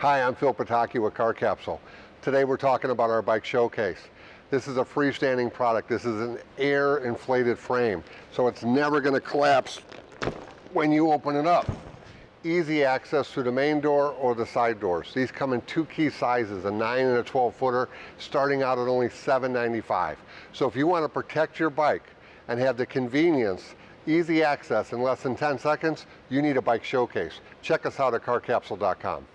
Hi, I'm Phil Pataki with Car Capsule. Today we're talking about our bike showcase. This is a freestanding product. This is an air inflated frame, so it's never gonna collapse when you open it up. Easy access through the main door or the side doors. These come in two key sizes, a 9 and a 12 footer, starting out at only 795. So if you want to protect your bike and have the convenience, easy access in less than 10 seconds, you need a bike showcase. Check us out at carcapsule.com.